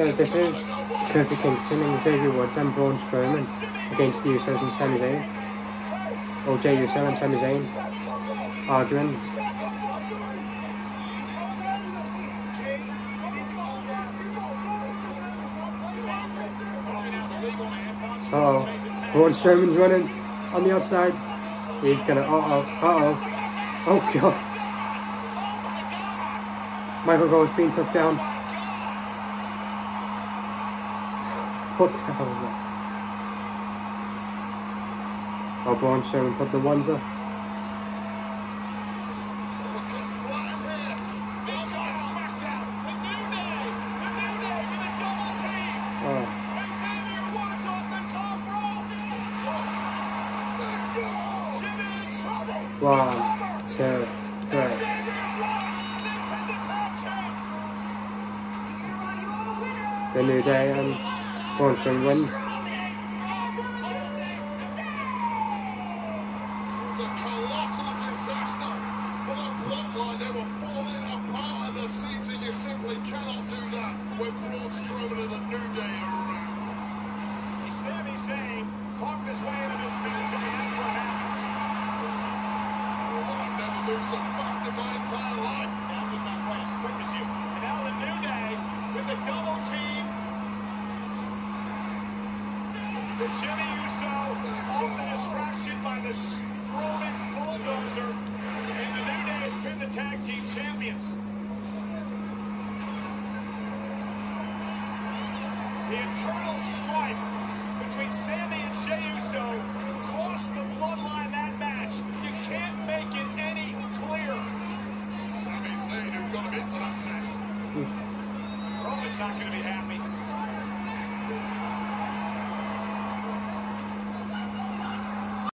So this is Kofi Kingston and Xavier Woods and Braun Strowman against the Usos and Sami Zayn. Or Jey Uso and Sami Zayn arguing. Uh oh. Braun Strowman's running on the outside. He's gonna. Uh oh. Uh oh. Oh god. Michael Cole's being took down. The hell is that? Oh, Braun Strowman put the ah. ones up. One, two, three. The New Day and I've never moved so fast in my entire life. The Jimmy Uso off the distraction by the Strowman bulldozer. And the New Day has pinned the tag team champions. The internal strife between Sami and Jey Uso cost the bloodline that match. You can't make it any clearer. Sami Zayn who got him into that mess. Hmm. Roman's not going to be happy.